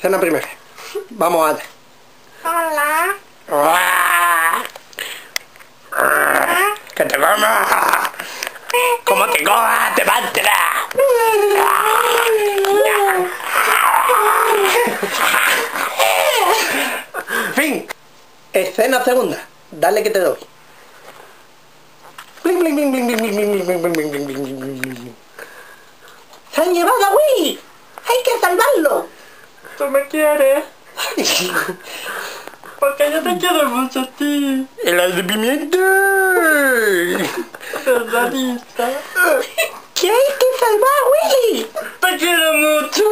Escena primera. Vamos a. Hola. Que te coma. Como te coma, te mantra. fin. Escena segunda. Dale que te doy. ¡Se han llevado a ¡Hay que salvarlo! ¿Tú me quieres? Porque yo te quiero mucho a ti. ¡El de pimienta! Verdadita. ¿Qué hay que salvar Willy? Te quiero mucho.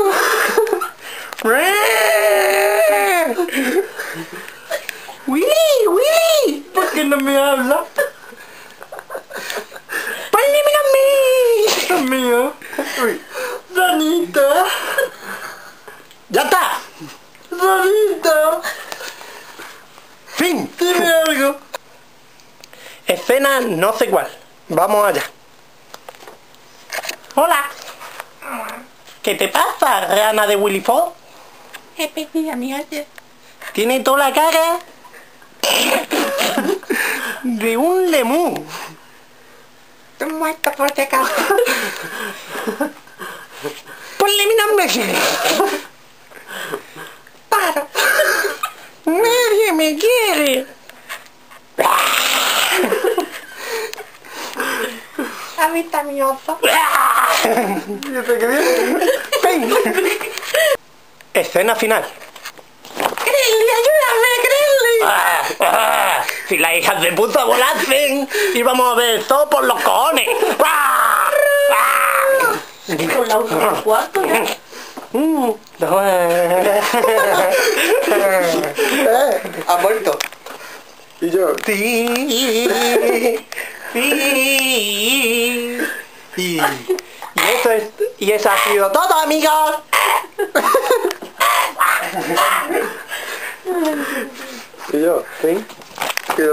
¡Willy! ¡Willy! ¿Por qué no me habla? ¡Pónmelo a mí! Dios mío. Danita. ¡Ya está! Danita. ¡Fin! Dime algo. Escena no sé cuál. Vamos allá. Hola. ¿Qué te pasa, rana de Willy Fox? He pedido a mi oye. Tiene toda la cara de un lemú. Tú muerto por si acaso. Ponle mi nombre. Nadie me quiere. Habita mi oso. Yo te quería. Fin. Escena final. Grilly, ayúdame, Grilly. Ah, ah, si las hijas de puta volasen, íbamos a ver todo por los cojones. Ah, ah. Con la uno del cuarto ya. Mm. Ha muerto. Y yo, Sí, sí. Y, eso es, y eso ha sido todo, amigos. y yo, ¿sí? Y yo,